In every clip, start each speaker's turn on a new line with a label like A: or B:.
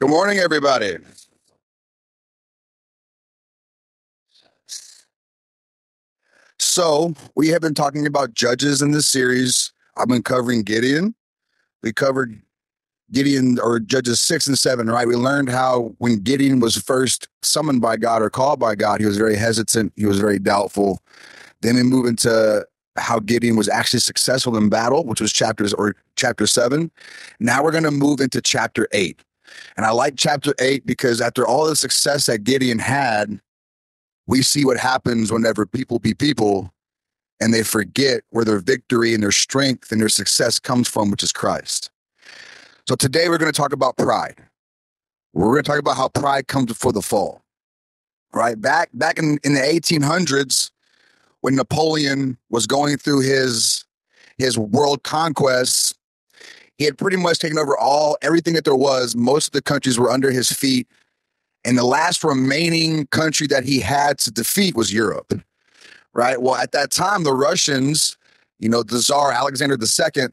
A: Good morning, everybody. So, we have been talking about judges in this series. I've been covering Gideon. We covered Gideon or Judges 6 and 7, right? We learned how when Gideon was first summoned by God or called by God, he was very hesitant, he was very doubtful. Then we move into how Gideon was actually successful in battle, which was chapters or chapter 7. Now we're going to move into chapter 8. And I like chapter 8 because after all the success that Gideon had, we see what happens whenever people be people and they forget where their victory and their strength and their success comes from, which is Christ. So today we're going to talk about pride. We're going to talk about how pride comes before the fall. Right back back in, in the 1800s, when Napoleon was going through his his world conquests, he had pretty much taken over all everything that there was. Most of the countries were under his feet. And the last remaining country that he had to defeat was Europe. Right. Well, at that time, the Russians, you know, the Tsar Alexander II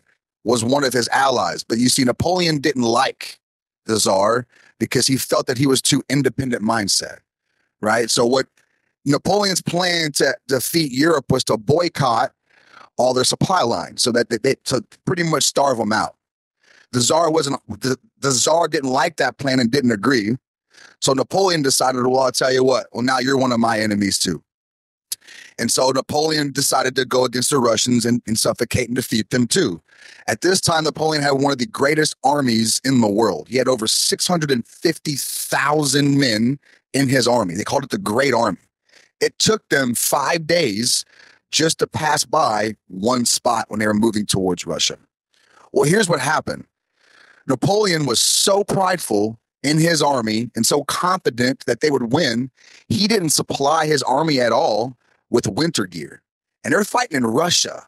A: was one of his allies. But you see, Napoleon didn't like the Tsar because he felt that he was too independent mindset. Right. So what Napoleon's plan to defeat Europe was to boycott all their supply lines so that they, they to pretty much starve them out. The czar wasn't the, the Tsar didn't like that plan and didn't agree. So Napoleon decided, well, I'll tell you what, well, now you're one of my enemies too. And so Napoleon decided to go against the Russians and, and suffocate and defeat them too. At this time, Napoleon had one of the greatest armies in the world. He had over 650,000 men in his army. They called it the Great Army. It took them five days just to pass by one spot when they were moving towards Russia. Well, here's what happened Napoleon was so prideful in his army and so confident that they would win, he didn't supply his army at all with winter gear. And they're fighting in Russia,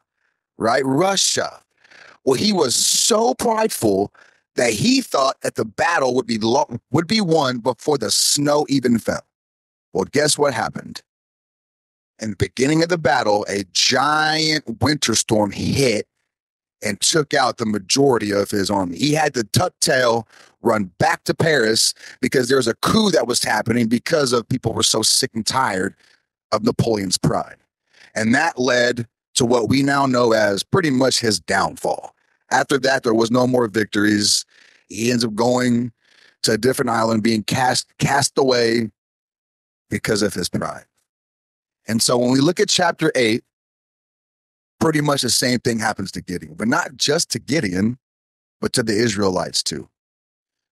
A: right? Russia. Well, he was so prideful that he thought that the battle would be lo- would be won before the snow even fell. Well, guess what happened? In the beginning of the battle, a giant winter storm hit and took out the majority of his army. He had to tuck tail, run back to Paris because there was a coup that was happening because of people were so sick and tired of Napoleon's pride. And that led to what we now know as pretty much his downfall. After that, there was no more victories. He ends up going to a different island, being cast cast away because of his pride. And so when we look at chapter eight, pretty much the same thing happens to Gideon, but not just to Gideon, but to the Israelites too.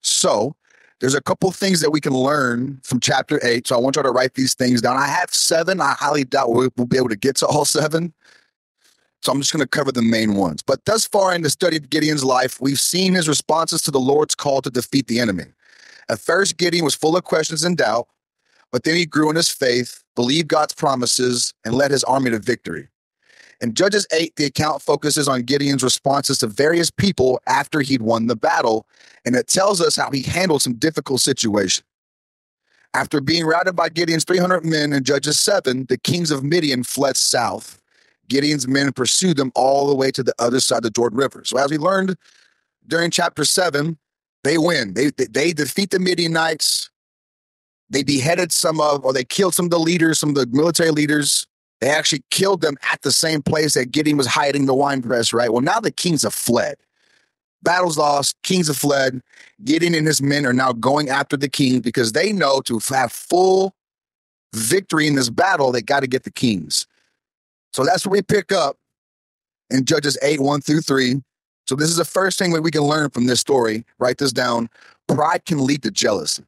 A: So there's a couple things that we can learn from chapter eight. So I want y'all to write these things down. I have seven. I highly doubt we'll, we'll be able to get to all seven. So I'm just going to cover the main ones. But thus far in the study of Gideon's life, we've seen his responses to the Lord's call to defeat the enemy. At first, Gideon was full of questions and doubt, but then he grew in his faith, believed God's promises, and led his army to victory. In Judges 8, the account focuses on Gideon's responses to various people after he'd won the battle, and it tells us how he handled some difficult situations. After being routed by Gideon's 300 men in Judges 7, the kings of Midian fled south. Gideon's men pursued them all the way to the other side of the Jordan River. So, as we learned during chapter 7, they win. They, they defeat the Midianites. They beheaded some of, or they killed some of the leaders, some of the military leaders. They actually killed them at the same place that Gideon was hiding the wine press, right? Well, now the kings have fled. Battle's lost, kings have fled. Gideon and his men are now going after the king because they know to have full victory in this battle, they got to get the kings. So that's what we pick up in Judges 8, 1 through 3. So this is the first thing that we can learn from this story. Write this down. Pride can lead to jealousy.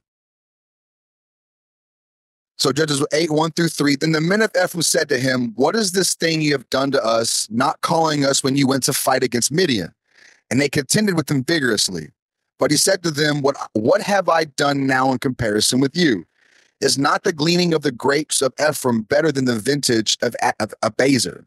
A: So Judges 8, 1 through 3. Then the men of Ephraim said to him, What is this thing you have done to us, not calling us when you went to fight against Midian? And they contended with him vigorously. But he said to them, What, what have I done now in comparison with you? Is not the gleaning of the grapes of Ephraim better than the vintage of, of Abiezer?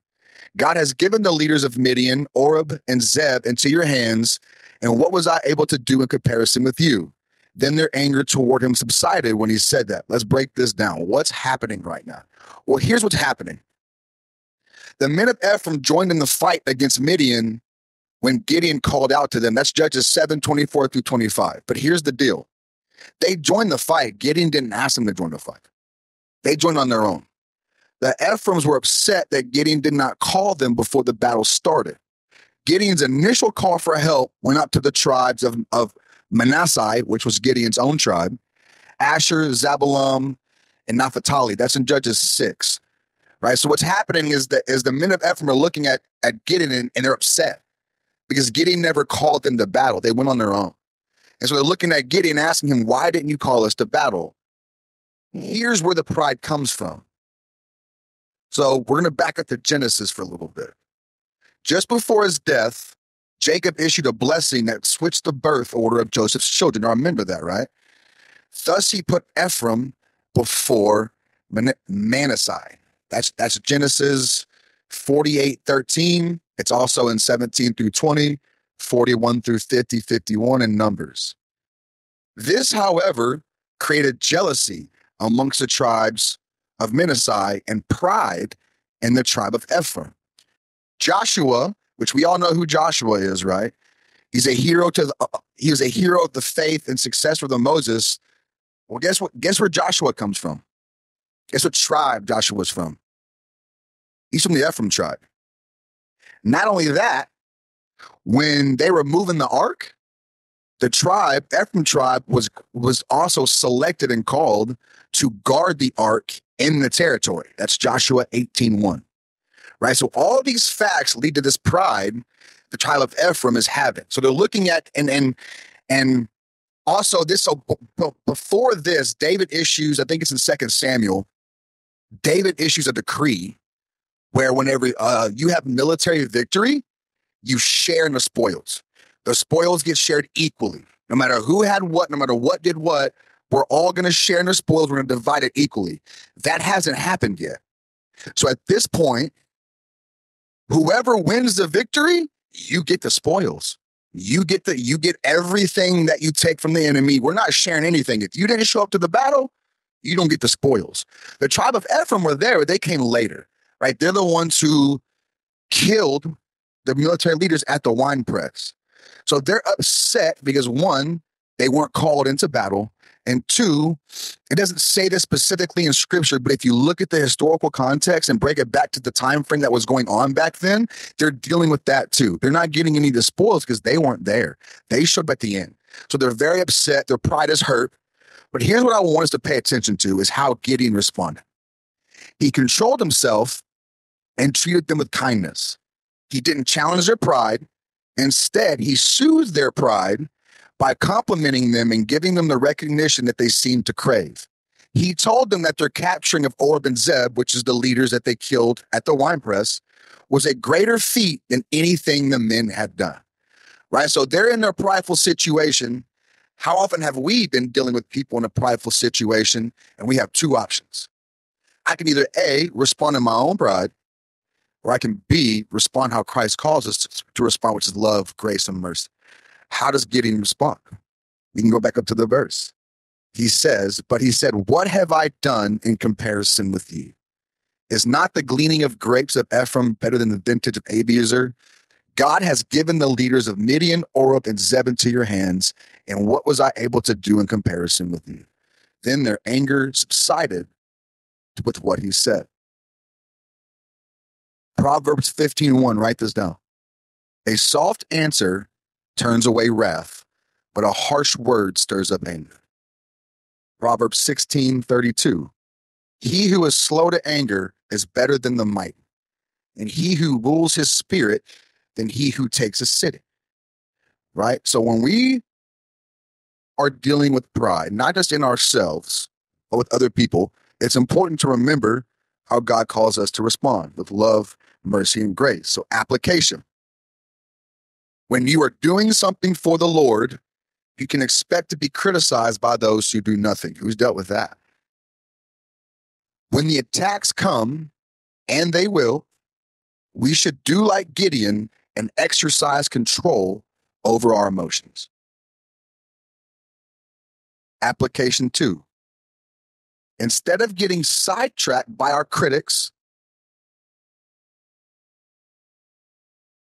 A: God has given the leaders of Midian, Oreb, and Zeb into your hands. And what was I able to do in comparison with you? Then their anger toward him subsided when he said that. Let's break this down. What's happening right now? Well, here's what's happening. The men of Ephraim joined in the fight against Midian when Gideon called out to them. That's Judges 7 24 through 25. But here's the deal They joined the fight. Gideon didn't ask them to join the fight. They joined on their own. The Ephraims were upset that Gideon did not call them before the battle started. Gideon's initial call for help went up to the tribes of, of Manasseh, which was Gideon's own tribe, Asher, Zebulun, and Naphtali. That's in Judges 6. Right. So what's happening is that is the men of Ephraim are looking at, at Gideon and, and they're upset because Gideon never called them to battle. They went on their own. And so they're looking at Gideon asking him, Why didn't you call us to battle? Here's where the pride comes from. So we're going to back up to Genesis for a little bit. Just before his death, Jacob issued a blessing that switched the birth order of Joseph's children. Now remember that, right? Thus he put Ephraim before Man- Manasseh. That's that's Genesis 48, 13. It's also in 17 through 20, 41 through 50, 51, and Numbers. This, however, created jealousy amongst the tribes of Manasseh and pride in the tribe of Ephraim. Joshua, which we all know who Joshua is, right? He's a hero to the, uh, he was a hero of the faith and success with Moses. Well, guess what? Guess where Joshua comes from? Guess what tribe Joshua's from? He's from the Ephraim tribe. Not only that, when they were moving the ark, the tribe, Ephraim tribe, was was also selected and called to guard the ark in the territory. That's Joshua 18:1. Right? So all these facts lead to this pride the tribe of Ephraim is having. So they're looking at and and and also this so b- before this, David issues, I think it's in Second Samuel, David issues a decree where whenever uh, you have military victory, you share in the spoils. The spoils get shared equally. No matter who had what, no matter what did what, we're all going to share in the spoils. We're going to divide it equally. That hasn't happened yet. So at this point, whoever wins the victory, you get the spoils. You get the you get everything that you take from the enemy. We're not sharing anything. If you didn't show up to the battle, you don't get the spoils. The tribe of Ephraim were there, they came later, right? They're the ones who killed the military leaders at the wine press. So they're upset because one, they weren't called into battle. And two, it doesn't say this specifically in scripture, but if you look at the historical context and break it back to the time frame that was going on back then, they're dealing with that too. They're not getting any of the spoils because they weren't there. They showed up at the end. So they're very upset. Their pride is hurt. But here's what I want us to pay attention to is how Gideon responded. He controlled himself and treated them with kindness. He didn't challenge their pride. Instead, he soothed their pride by complimenting them and giving them the recognition that they seemed to crave. He told them that their capturing of Oreb and Zeb, which is the leaders that they killed at the wine press, was a greater feat than anything the men had done. Right? So they're in a prideful situation. How often have we been dealing with people in a prideful situation? And we have two options. I can either A, respond in my own pride, or I can B, respond how Christ calls us to respond, which is love, grace, and mercy. How does Gideon respond? We can go back up to the verse. He says, But he said, What have I done in comparison with you? Is not the gleaning of grapes of Ephraim better than the vintage of Abiezer? God has given the leaders of Midian, Oreb, and Zeb into your hands. And what was I able to do in comparison with you? Then their anger subsided with what he said. Proverbs 15:1, write this down. A soft answer turns away wrath, but a harsh word stirs up anger. Proverbs 16 32. He who is slow to anger is better than the mighty, and he who rules his spirit than he who takes a city. Right? So when we are dealing with pride, not just in ourselves, but with other people, it's important to remember how God calls us to respond with love, mercy, and grace. So, application. When you are doing something for the Lord, you can expect to be criticized by those who do nothing. Who's dealt with that? When the attacks come, and they will, we should do like Gideon and exercise control over our emotions. Application two. Instead of getting sidetracked by our critics,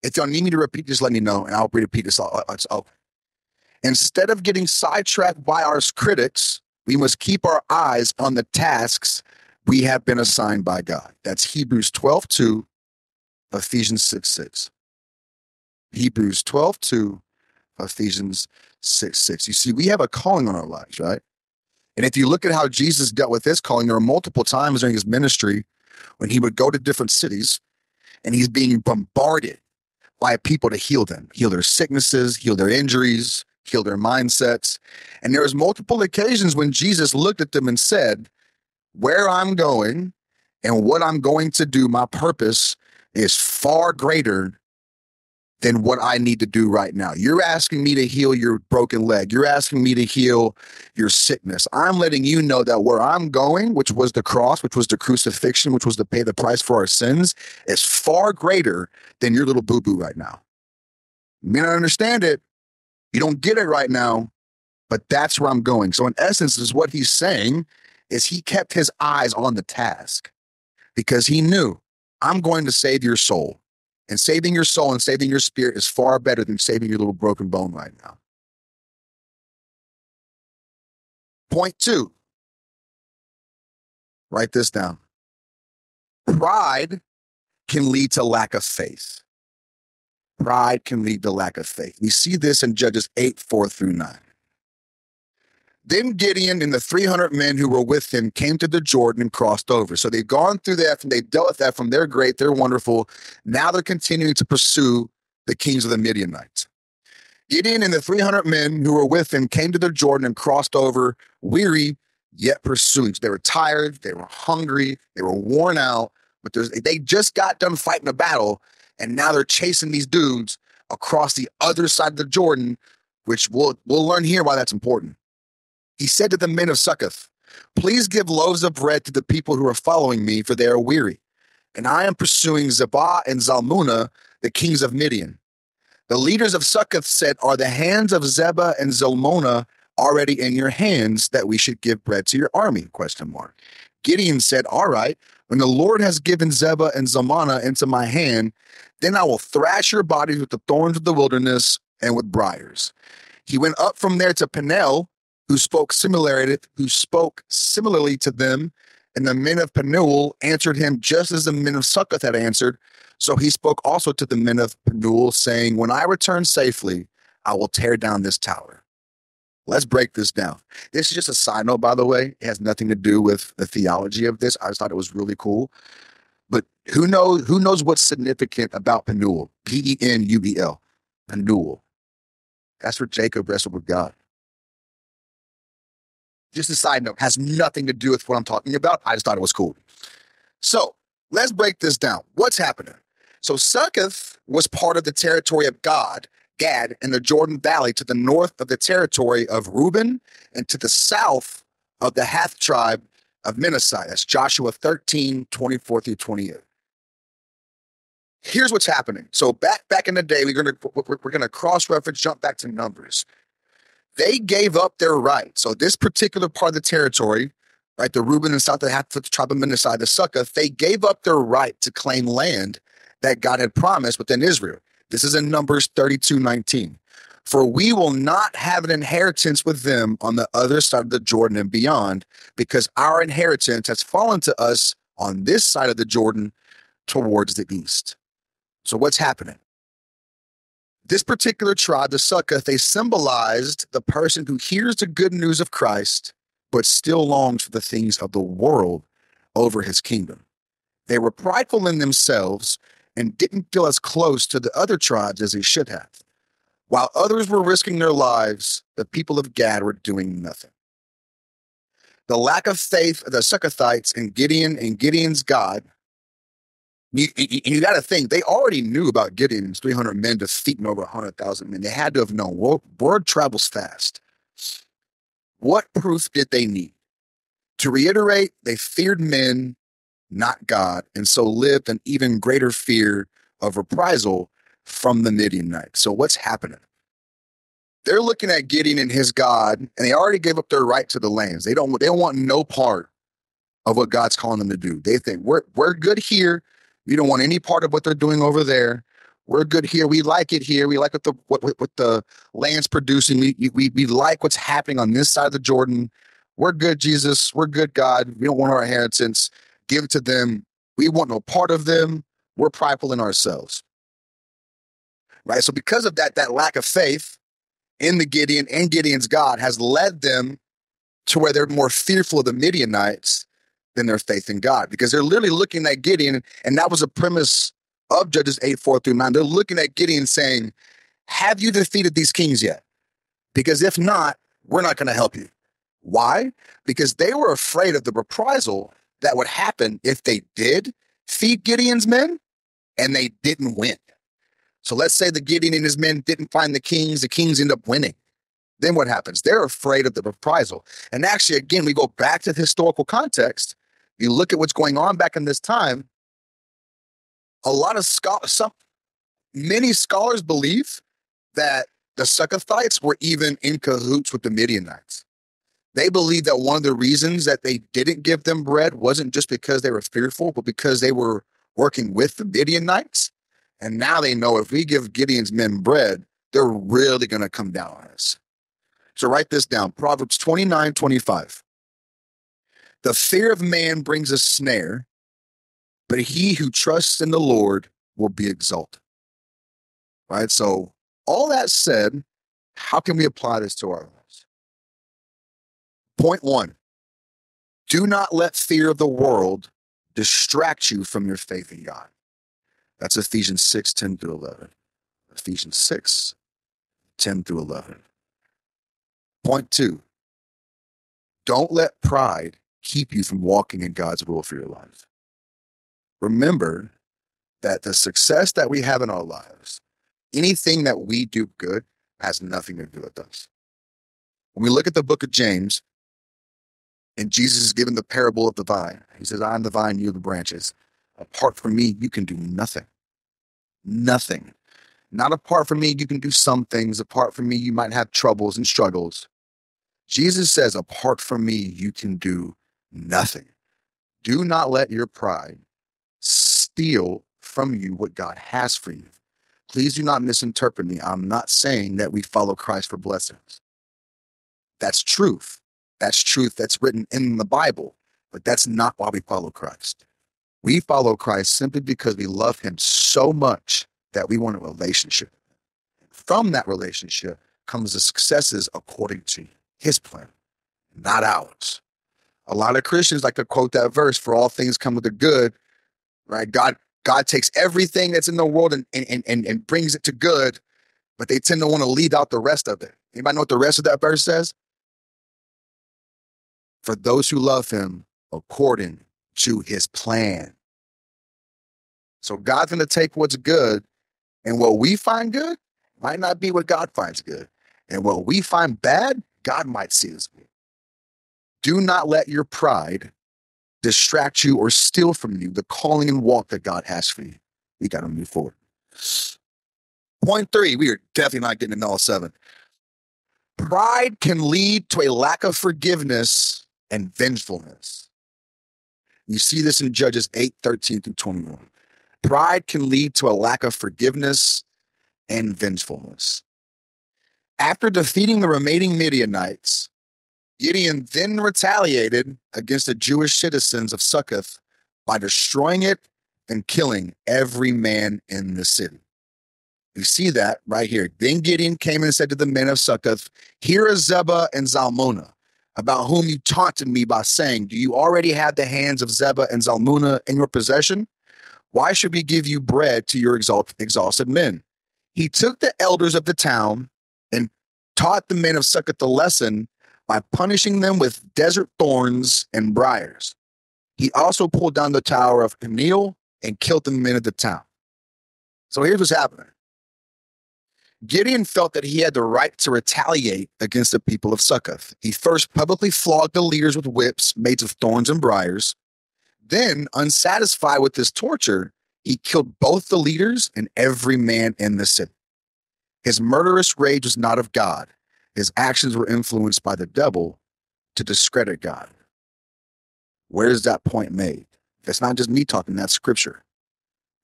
A: if y'all need me to repeat, just let me know and I'll repeat this. I'll, I'll, Instead of getting sidetracked by our critics, we must keep our eyes on the tasks we have been assigned by God. That's Hebrews 12 2, Ephesians 6 6. Hebrews 12 2, Ephesians 6 6. You see, we have a calling on our lives, right? And if you look at how Jesus dealt with this calling, there were multiple times during his ministry when he would go to different cities and he's being bombarded by people to heal them, heal their sicknesses, heal their injuries, heal their mindsets. And there was multiple occasions when Jesus looked at them and said, where I'm going and what I'm going to do, my purpose is far greater than what I need to do right now. You're asking me to heal your broken leg. You're asking me to heal your sickness. I'm letting you know that where I'm going, which was the cross, which was the crucifixion, which was to pay the price for our sins, is far greater than your little boo boo right now. You may not understand it. You don't get it right now, but that's where I'm going. So, in essence, is what he's saying is he kept his eyes on the task because he knew I'm going to save your soul. And saving your soul and saving your spirit is far better than saving your little broken bone right now. Point two. Write this down. Pride can lead to lack of faith. Pride can lead to lack of faith. We see this in Judges 8, 4 through 9. Then Gideon and the 300 men who were with him came to the Jordan and crossed over. So they've gone through that and they dealt with that from they're great, they're wonderful. Now they're continuing to pursue the kings of the Midianites. Gideon and the 300 men who were with him came to the Jordan and crossed over, weary yet pursuing. So they were tired, they were hungry, they were worn out, but they just got done fighting a battle and now they're chasing these dudes across the other side of the Jordan, which we'll, we'll learn here why that's important. He said to the men of Succoth, Please give loaves of bread to the people who are following me, for they are weary. And I am pursuing Zebah and Zalmunna, the kings of Midian. The leaders of Succoth said, Are the hands of Zebah and Zalmunna already in your hands that we should give bread to your army? Question mark. Gideon said, All right, when the Lord has given Zebah and Zalmunna into my hand, then I will thrash your bodies with the thorns of the wilderness and with briars. He went up from there to Penuel who spoke similarly, who spoke similarly to them. And the men of Penuel answered him just as the men of Succoth had answered. So he spoke also to the men of Penuel, saying, When I return safely, I will tear down this tower. Let's break this down. This is just a side note, by the way. It has nothing to do with the theology of this. I just thought it was really cool. But who knows who knows what's significant about Penuel? P-E-N-U-E-L. Penuel. That's where Jacob wrestled with God just a side note, has nothing to do with what I'm talking about. I just thought it was cool. So let's break this down. What's happening? So Succoth was part of the territory of God, Gad, in the Jordan Valley to the north of the territory of Reuben and to the south of the Hath tribe of Manasseh. That's Joshua 13, 24 through 28. Here's what's happening. So back back in the day, we're gonna we're, we're gonna cross reference, jump back to numbers they gave up their right. So this particular part of the territory, right, the Reuben and South the half the tribe of Manasseh, the Succoth, they gave up their right to claim land that God had promised within Israel. This is in Numbers 32, 19. For we will not have an inheritance with them on the other side of the Jordan and beyond, because our inheritance has fallen to us on this side of the Jordan towards the east. So what's happening? This particular tribe, the Succoth, they symbolized the person who hears the good news of Christ, but still longs for the things of the world over his kingdom. They were prideful in themselves and didn't feel as close to the other tribes as they should have. While others were risking their lives, the people of Gad were doing nothing. The lack of faith of the Succothites in Gideon and Gideon's God you, you, you got to think they already knew about Gideon's 300 men defeating over 100,000 men. They had to have known. Word, word travels fast. What proof did they need? To reiterate, they feared men, not God, and so lived an even greater fear of reprisal from the Midianites. So what's happening? They're looking at Gideon and his God, and they already gave up their right to the lands. They don't. They don't want no part of what God's calling them to do. They think we're we're good here. We don't want any part of what they're doing over there. We're good here. We like it here. We like what the what, what, the land's producing. We, we we like what's happening on this side of the Jordan. We're good, Jesus. We're good, God. We don't want our inheritance. Give it to them. We want no part of them. We're prideful in ourselves. Right. So because of that, that lack of faith in the Gideon and Gideon's God has led them to where they're more fearful of the Midianites than their faith in God. Because they're literally looking at Gideon, and that was a premise of Judges 8, 4 through 9. They're looking at Gideon saying, Have you defeated these kings yet? Because if not, we're not going to help you. Why? Because they were afraid of the reprisal that would happen if they did feed Gideon's men and they didn't win. So let's say the Gideon and his men didn't find the kings, the kings end up winning. Then what happens? They're afraid of the reprisal. And actually, again, we go back to the historical context. You look at what's going on back in this time. A lot of scholars, some many scholars believe that the Succothites were even in cahoots with the Midianites. They believe that one of the reasons that they didn't give them bread wasn't just because they were fearful, but because they were working with the Midianites. And now they know if we give Gideon's men bread, they're really going to come down on us. So write this down Proverbs 29 25. The fear of man brings a snare, but he who trusts in the Lord will be exalted. Right? So, all that said, how can we apply this to our lives? Point one do not let fear of the world distract you from your faith in God. That's Ephesians 6 10 through 11. Ephesians 6 10 through 11. Point two don't let pride keep you from walking in God's will for your life. Remember that the success that we have in our lives, anything that we do good, has nothing to do with us. When we look at the book of James, and Jesus is given the parable of the vine, he says, I'm the vine, you are the branches. Apart from me, you can do nothing. Nothing. Not apart from me, you can do some things. Apart from me, you might have troubles and struggles. Jesus says, apart from me, you can do nothing. Do not let your pride steal from you what God has for you. Please do not misinterpret me. I'm not saying that we follow Christ for blessings. That's truth. That's truth that's written in the Bible, but that's not why we follow Christ. We follow Christ simply because we love him so much that we want a relationship. From that relationship comes the successes according to his plan, not ours. A lot of Christians like to quote that verse, for all things come with the good, right? God, God takes everything that's in the world and, and, and, and brings it to good, but they tend to want to leave out the rest of it. Anybody know what the rest of that verse says? For those who love him according to his plan. So God's going to take what's good and what we find good might not be what God finds good. And what we find bad God might see as good. Do not let your pride distract you or steal from you the calling and walk that God has for you. We got to move forward. Point three, we are definitely not getting into all seven. Pride can lead to a lack of forgiveness and vengefulness. You see this in Judges 8 13 through 21. Pride can lead to a lack of forgiveness and vengefulness. After defeating the remaining Midianites, Gideon then retaliated against the Jewish citizens of Succoth by destroying it and killing every man in the city. You see that right here. Then Gideon came and said to the men of Succoth, Here is Zebah and Zalmunna, about whom you taunted me by saying, Do you already have the hands of Zebah and Zalmunna in your possession? Why should we give you bread to your exhausted men? He took the elders of the town and taught the men of Succoth the lesson by punishing them with desert thorns and briars. He also pulled down the tower of Peniel and killed the men of the town. So here's what's happening. Gideon felt that he had the right to retaliate against the people of Succoth. He first publicly flogged the leaders with whips made of thorns and briars. Then, unsatisfied with this torture, he killed both the leaders and every man in the city. His murderous rage was not of God. His actions were influenced by the devil to discredit God. Where is that point made? That's not just me talking, that's scripture.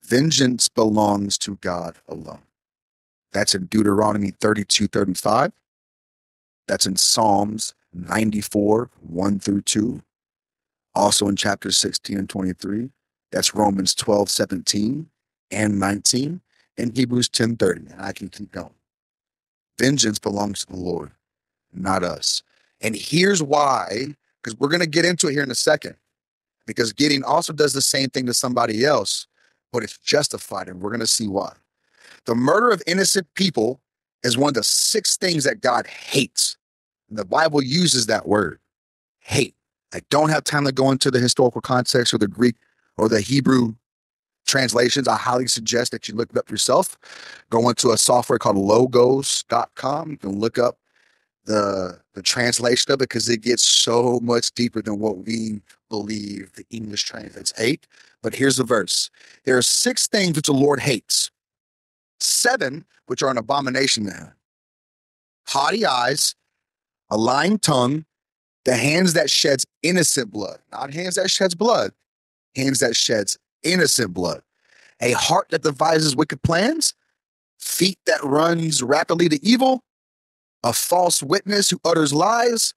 A: Vengeance belongs to God alone. That's in Deuteronomy 32 35. That's in Psalms 94 1 through 2. Also in chapter 16 and 23. That's Romans 12 17 and 19. And Hebrews 10 30. And I can keep going. Vengeance belongs to the Lord, not us. And here's why, because we're going to get into it here in a second. Because Gideon also does the same thing to somebody else, but it's justified. And we're going to see why. The murder of innocent people is one of the six things that God hates. And the Bible uses that word, hate. I don't have time to go into the historical context or the Greek or the Hebrew translations. I highly suggest that you look it up yourself. Go into a software called logos.com. You can look up the the translation of it because it gets so much deeper than what we believe the English translates hate. But here's the verse. There are six things which the Lord hates. Seven, which are an abomination to him. Haughty eyes, a lying tongue, the hands that sheds innocent blood, not hands that sheds blood, hands that sheds innocent blood, a heart that devises wicked plans, feet that runs rapidly to evil, a false witness who utters lies,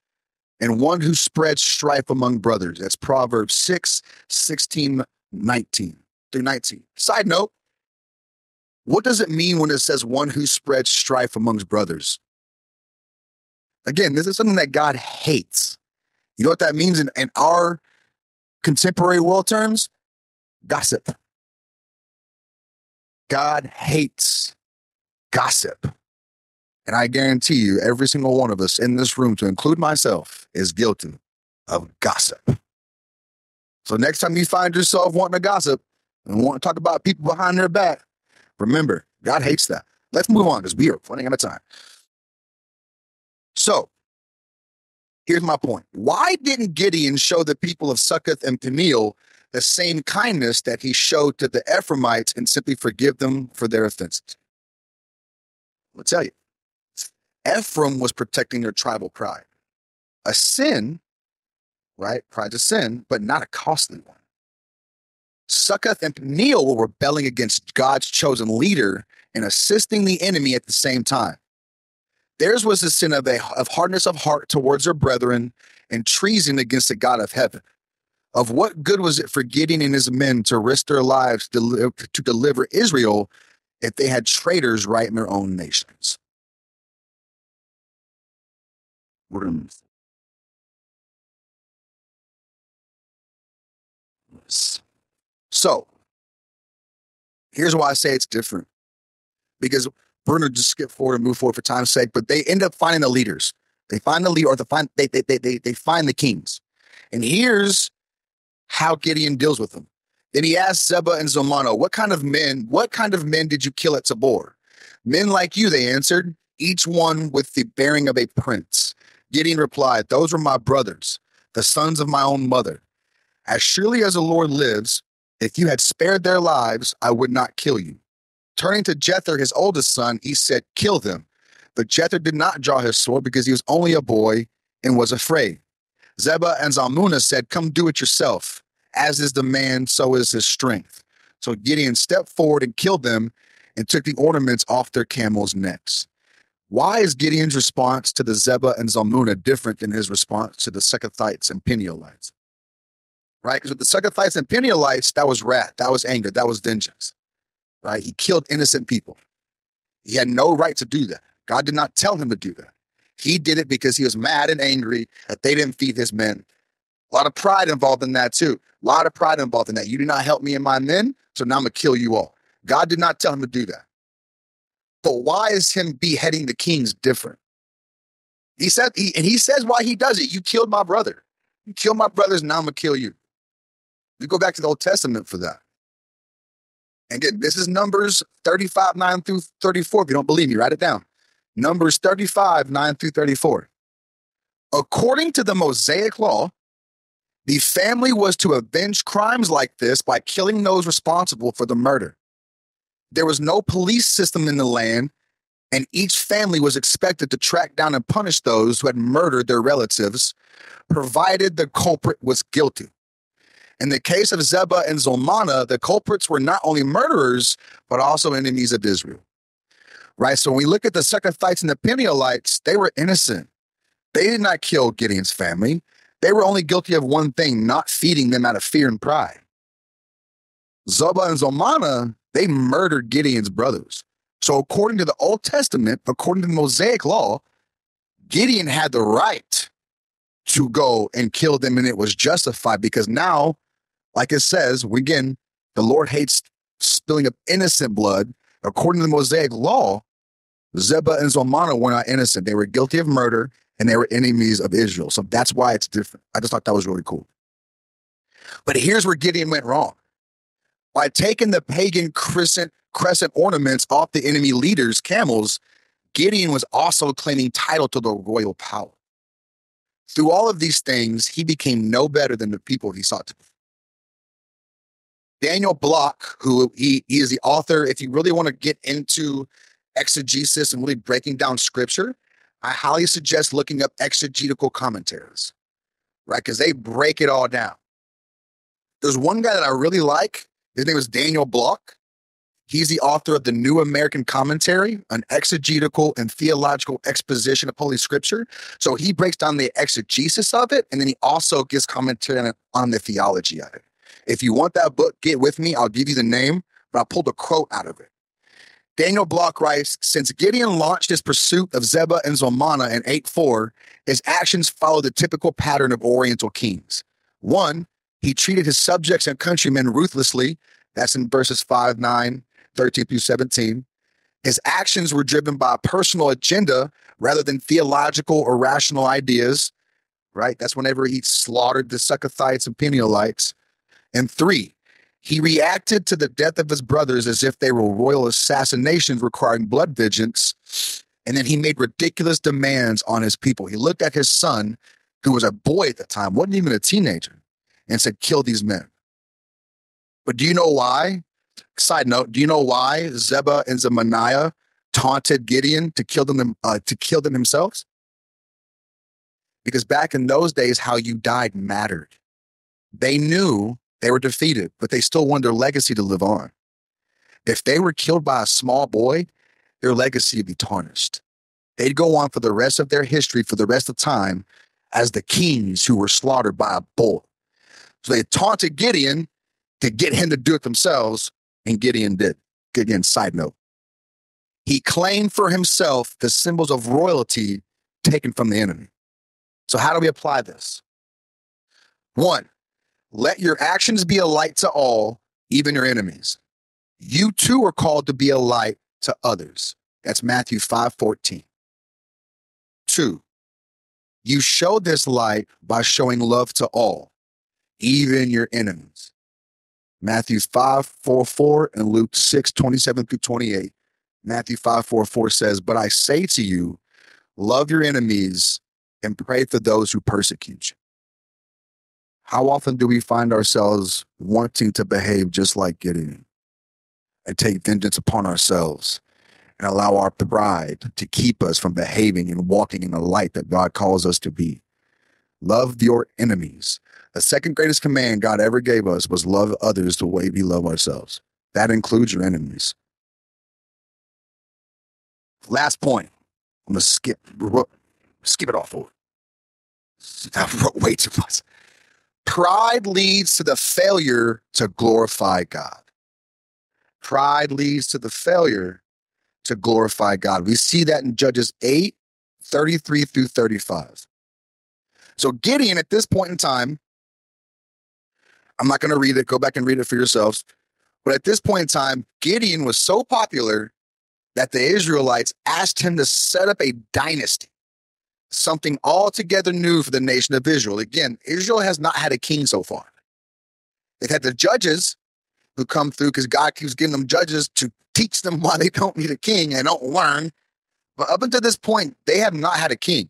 A: and one who spreads strife among brothers. That's Proverbs 6, 16, 19 through 19. Side note, what does it mean when it says one who spreads strife amongst brothers? Again, this is something that God hates. You know what that means in, in our contemporary world terms? Gossip. God hates gossip. And I guarantee you, every single one of us in this room, to include myself, is guilty of gossip. So next time you find yourself wanting to gossip and want to talk about people behind their back, remember, God hates that. Let's move on because we are running out of time. So here's my point. Why didn't Gideon show the people of Succoth and Peniel the same kindness that he showed to the Ephraimites and simply forgive them for their offenses? I'll tell you. Ephraim was protecting their tribal pride. A sin, right? Pride's a sin, but not a costly one. Succoth and Peniel were rebelling against God's chosen leader and assisting the enemy at the same time. Theirs was the sin of, a, of hardness of heart towards their brethren and treason against the God of heaven. Of what good was it for Gideon and his men to risk their lives to, to deliver Israel if they had traitors right in their own nations? So, here's why I say it's different. Because to just skip forward and move forward for time's sake, but they end up finding the leaders. They find the leader, or the find they, they they they they find the kings. And here's how Gideon deals with them. Then he asks Zebah and Zalmunna, "What kind of men? What kind of men did you kill at Tabor?" Men like you, they answered, each one with the bearing of a prince. Gideon replied, Those were my brothers, the sons of my own mother. As surely as the Lord lives, if you had spared their lives, I would not kill you. Turning to Jether, his oldest son, he said, Kill them. But Jether did not draw his sword because he was only a boy and was afraid. Zebah and Zalmunna said, Come do it yourself. As is the man, so is his strength. So Gideon stepped forward and killed them and took the ornaments off their camels' necks. Why is Gideon's response to the Zebah and Zalmunna different than his response to the Succothites and Penielites? Right? Because with the Succothites and Penielites, that was wrath, that was anger, that was vengeance. Right? He killed innocent people. He had no right to do that. God did not tell him to do that. He did it because he was mad and angry that they didn't feed his men. A lot of pride involved in that too. A lot of pride involved in that. You did not help me and my men, so now I'm gonna kill you all. God did not tell him to do that. But why is him beheading the kings different? He said, he, and he says why he does it. You killed my brother. You killed my brothers, now I'm gonna kill you. You go back to the Old Testament for that. And again, this is Numbers 35, 9 through 34. If you don't believe me, write it down. Numbers 35, 9 through 34. According to the Mosaic law, the family was to avenge crimes like this by killing those responsible for the murder. There was no police system in the land, and each family was expected to track down and punish those who had murdered their relatives, provided the culprit was guilty. In the case of Zebah and Zalmunna, the culprits were not only murderers, but also enemies of Israel. Right? So when we look at the Succothites and the Penielites, they were innocent. They did not kill Gideon's family. They were only guilty of one thing, not feeding them out of fear and pride. Zebah and Zalmunna, they murdered Gideon's brothers. So according to the Old Testament, according to the Mosaic law, Gideon had the right to go and kill them and it was justified because now, like it says, again, the Lord hates spilling of innocent blood. According to the Mosaic law, Zebah and Zalmunna were not innocent. They were guilty of murder and they were enemies of Israel. So that's why it's different. I just thought that was really cool. But here's where Gideon went wrong. By taking the pagan crescent, crescent ornaments off the enemy leaders' camels, Gideon was also claiming title to the royal power. Through all of these things, he became no better than the people he sought to be. Daniel Block, who he, he is the author, if you really want to get into exegesis and really breaking down scripture, I highly suggest looking up exegetical commentaries, right? Because they break it all down. There's one guy that I really like. His name is Daniel Block. He's the author of the New American Commentary, an exegetical and theological exposition of Holy Scripture. So he breaks down the exegesis of it, and then he also gives commentary on the theology of it. If you want that book, get with me. I'll give you the name, but I pulled a quote out of it. Daniel Block writes, since Gideon launched his pursuit of Zebah and Zalmunna in 8-4, his actions followed the typical pattern of Oriental kings. One, he treated his subjects and countrymen ruthlessly. That's in verses 5, 9, 13 through 17. His actions were driven by a personal agenda rather than theological or rational ideas, right? That's whenever he slaughtered the Succothites and Penielites. And three, he reacted to the death of his brothers as if they were royal assassinations requiring blood vengeance. And then he made ridiculous demands on his people. He looked at his son, who was a boy at the time, wasn't even a teenager, and said, Kill these men. But do you know why? Side note, do you know why Zebah and Zemaniah taunted Gideon to kill them uh, to kill them themselves? Because back in those days, how you died mattered. They knew they were defeated, but they still wanted their legacy to live on. If they were killed by a small boy, their legacy would be tarnished. They'd go on for the rest of their history, for the rest of time, as the kings who were slaughtered by a bull. So they taunted Gideon to get him to do it themselves, and Gideon did. Gideon, side note. He claimed for himself the symbols of royalty taken from the enemy. So, how do we apply this? One, let your actions be a light to all, even your enemies. You too are called to be a light to others. That's Matthew 5 14. Two, you show this light by showing love to all, even your enemies. Matthew 5 4 4 and Luke 6 27 through 28. Matthew 5 4 4 says, But I say to you, love your enemies and pray for those who persecute you. How often do we find ourselves wanting to behave just like Gideon and take vengeance upon ourselves and allow our pride to keep us from behaving and walking in the light that God calls us to be? Love your enemies. The second greatest command God ever gave us was love others the way we love ourselves. That includes your enemies. Last point. I'm gonna skip skip it off over. I wrote way too much. Pride leads to the failure to glorify God. Pride leads to the failure to glorify God. We see that in Judges 8, 33 through 35. So Gideon, at this point in time, I'm not going to read it. Go back and read it for yourselves. But at this point in time, Gideon was so popular that the Israelites asked him to set up a dynasty, something altogether new for the nation of Israel. Again, Israel has not had a king so far. They've had the judges who come through because God keeps giving them judges to teach them why they don't need a king and don't learn. But up until this point, they have not had a king.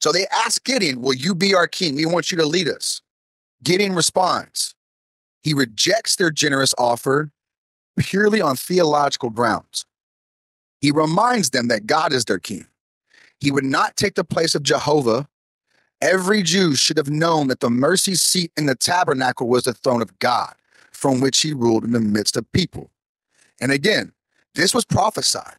A: So they ask Gideon, Will you be our king? We want you to lead us. Gideon responds. He rejects their generous offer purely on theological grounds. He reminds them that God is their king. He would not take the place of Jehovah Every Jew should have known that the mercy seat in the tabernacle was the throne of God, from which he ruled in the midst of people. And again, this was prophesied.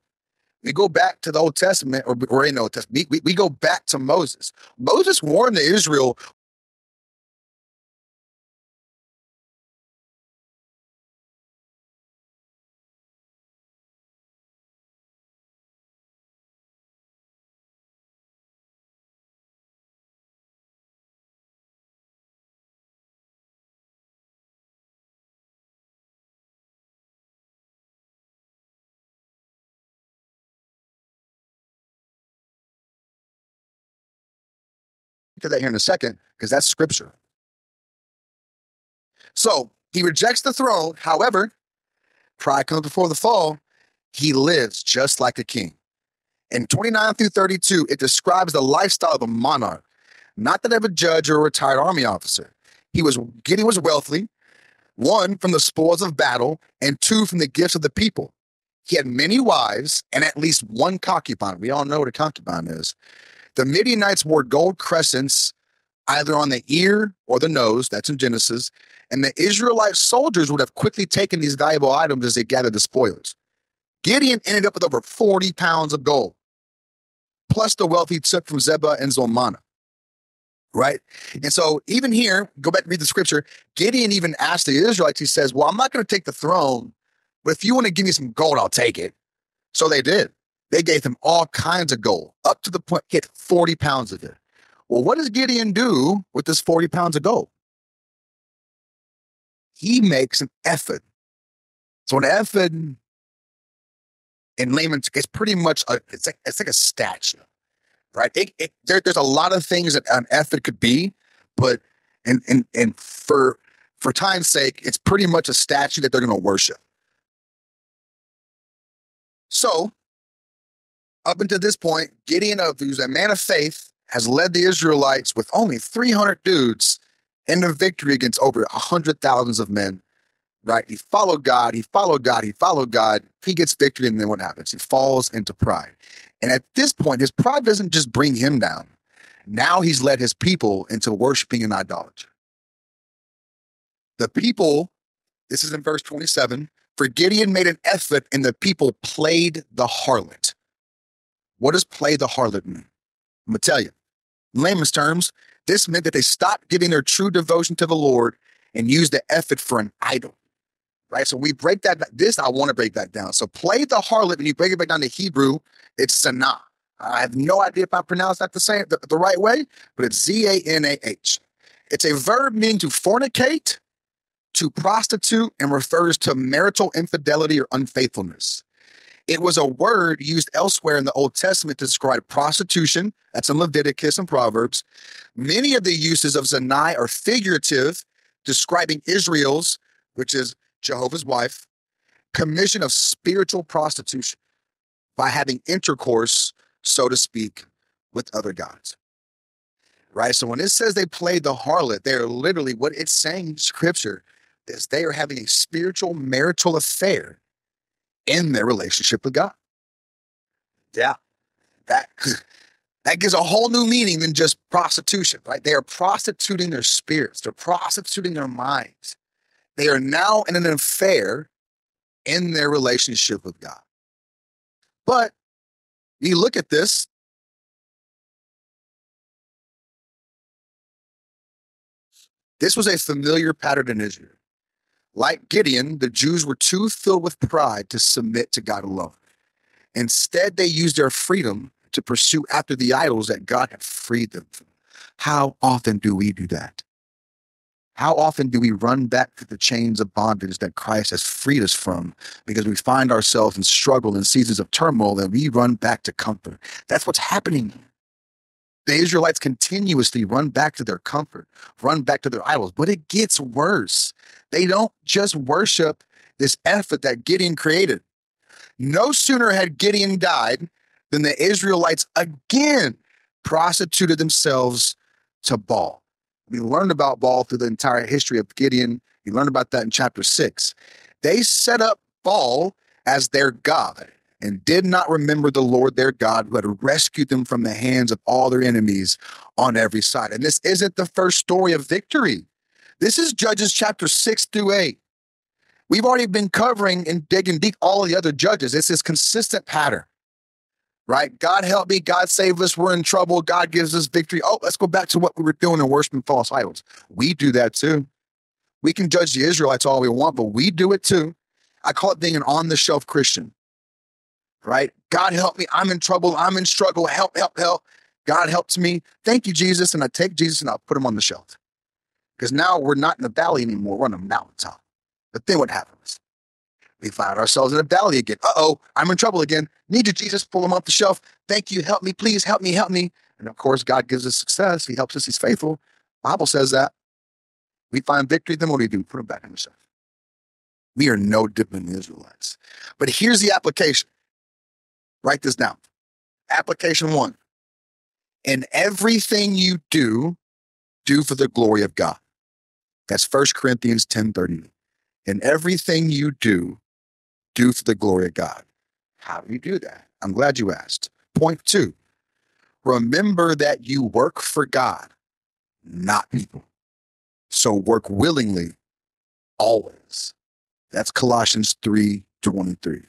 A: We go back to the Old Testament, or, in the Old Testament, we, we go back to Moses. Moses warned the Israel that here in a second because that's scripture. So he rejects the throne. However, pride comes before the fall. He lives just like a king. In 29 through 32, it describes the lifestyle of a monarch, not that of a judge or a retired army officer. He was Gideon was wealthy, one from the spoils of battle, and two from the gifts of the people. He had many wives and at least one concubine. We all know what a concubine is. The Midianites wore gold crescents either on the ear or the nose. That's in Genesis. And the Israelite soldiers would have quickly taken these valuable items as they gathered the spoils. Gideon ended up with over 40 pounds of gold, plus the wealth he took from Zebah and Zalmunna. Right. And so, even here, go back and read the scripture. Gideon even asked the Israelites, he says, Well, I'm not going to take the throne, but if you want to give me some gold, I'll take it. So they did. They gave him all kinds of gold, up to the point had 40 pounds of it. Well, what does Gideon do with this 40 pounds of gold? He makes an ephod. So an ephod in layman's it's pretty much a it's like it's like a statue, right? It, it, there, there's a lot of things that an ephod could be, but and and and for for time's sake, it's pretty much a statue that they're going to worship. So up until this point, Gideon, who's a man of faith, has led the Israelites with only 300 dudes into victory against over 100 thousands of men. Right? He followed God, he followed God, he followed God. He gets victory, and then what happens? He falls into pride. And at this point, his pride doesn't just bring him down. Now he's led his people into worshiping and idolatry. The people, this is in verse 27, for Gideon made an ephod, and the people played the harlot. What does play the harlot mean? I'm going to tell you. In layman's terms, this meant that they stopped giving their true devotion to the Lord and used the ephod for an idol. Right? So we break that. This, I want to break that down. So play the harlot, when you break it back down to Hebrew, it's zanah. I have no idea if I pronounced that the same the, the right way, but it's Z-A-N-A-H. It's a verb meaning to fornicate, to prostitute, and refers to marital infidelity or unfaithfulness. It was a word used elsewhere in the Old Testament to describe prostitution. That's in Leviticus and Proverbs. Many of the uses of Zanah are figurative, describing Israel's, which is Jehovah's wife, commission of spiritual prostitution by having intercourse, so to speak, with other gods. Right? So when it says they played the harlot, they're literally what it's saying in scripture is they are having a spiritual marital affair in their relationship with God. Yeah. That that gives a whole new meaning than just prostitution, right? They are prostituting their spirits, they're prostituting their minds. They are now in an affair in their relationship with God. But you look at this, this was a familiar pattern in Israel. Like Gideon, the Jews were too filled with pride to submit to God alone. Instead, they used their freedom to pursue after the idols that God had freed them from. How often do we do that? How often do we run back to the chains of bondage that Christ has freed us from because we find ourselves in struggle and seasons of turmoil and we run back to comfort? That's what's happening the Israelites continuously run back to their comfort, run back to their idols, but it gets worse. They don't just worship this ephod that Gideon created. No sooner had Gideon died than the Israelites again prostituted themselves to Baal. We learned about Baal through the entire history of Gideon. We learned about that in chapter six. They set up Baal as their God and did not remember the Lord their God who had rescued them from the hands of all their enemies on every side. And this isn't the first story of victory. This is Judges chapter 6 through 8. We've already been covering and digging deep all the other judges. It's this consistent pattern, right? God help me. God save us. We're in trouble. God gives us victory. Oh, let's go back to what we were doing and worshiping false idols. We do that too. We can judge the Israelites all we want, but we do it too. I call it being an on the shelf Christian, right? God help me. I'm in trouble. I'm in struggle. Help, help, help. God helps me. Thank you, Jesus. And I take Jesus and I'll put him on the shelf. Because now we're not in the valley anymore. We're on the mountaintop. But then what happens? We find ourselves in a valley again. Uh oh, I'm in trouble again. Need you, Jesus. Pull him off the shelf. Thank you. Help me, please. Help me. Help me. And of course, God gives us success. He helps us. He's faithful. Bible says that. We find victory. Then what do we do? Put him back on the shelf. We are no different than the Israelites. But here's the application. Write this down. Application one. In everything you do, do for the glory of God. That's 1 Corinthians 10 30. In everything you do, do for the glory of God. How do you do that? I'm glad you asked. Point two, remember that you work for God, not people. So work willingly always. That's Colossians 3 23.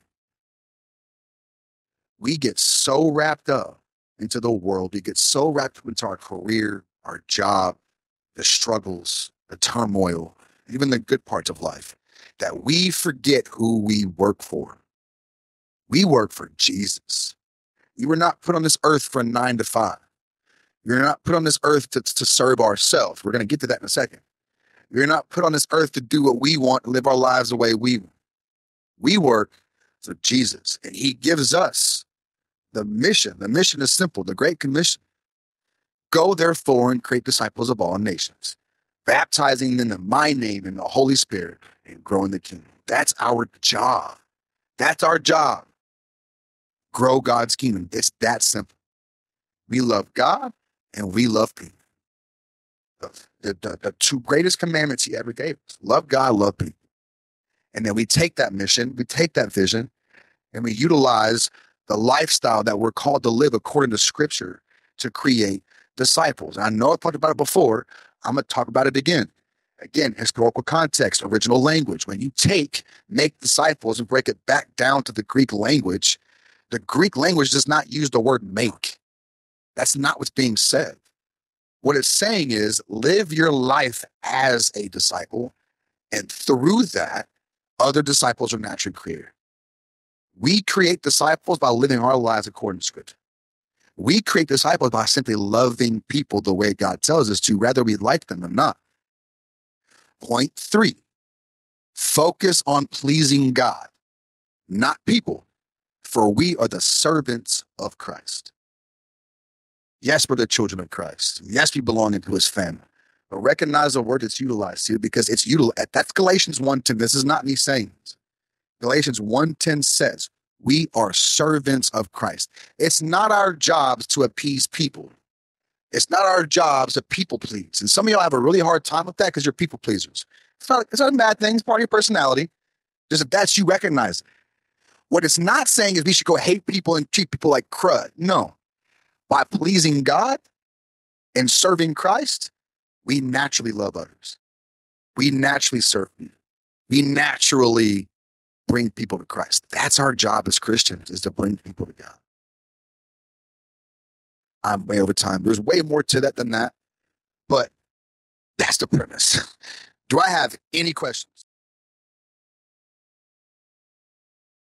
A: We get so wrapped up into the world, we get so wrapped up into our career, our job, the struggles, the turmoil, even the good parts of life that we forget who we work for. We work for Jesus. You were not put on this earth for nine to five. You're not put on this earth to, to serve ourselves. We're going to get to that in a second. You're not put on this earth to do what we want, live our lives the way we want. We work for Jesus, and He gives us the mission. The mission is simple the Great Commission. Go therefore and create disciples of all nations, baptizing them in my name in the Holy Spirit and growing the kingdom. That's our job. That's our job. Grow God's kingdom. It's that simple. We love God and we love people. The, the, the two greatest commandments he ever gave us love God, love people. And then we take that mission, we take that vision, and we utilize the lifestyle that we're called to live according to scripture to create disciples. I know I've talked about it before. I'm going to talk about it again. Again, historical context, original language. When you take, make disciples and break it back down to the Greek language, the Greek language does not use the word make. That's not what's being said. What it's saying is live your life as a disciple, and through that, other disciples are naturally created. We create disciples by living our lives according to scripture. We create disciples by simply loving people the way God tells us to, whether we like them or not. Point three, focus on pleasing God, not people, for we are the servants of Christ. Yes, we're the children of Christ. Yes, we belong into his family. But recognize the word that's utilized here because it's utilized. That's Galatians 1.10. This is not me saying this. Galatians 1.10 says, we are servants of Christ. It's not our jobs to appease people. It's not our jobs to people please. And some of y'all have a really hard time with that because you're people pleasers. It's not, it's not a bad thing. It's part of your personality. Just if that's you, recognize. What it's not saying is we should go hate people and treat people like crud. No. By pleasing God and serving Christ, we naturally love others. We naturally serve. We naturally bring people to Christ. That's our job as Christians is to bring people to God. I'm way over time. There's way more to that than that, but that's the premise. Do I have any questions?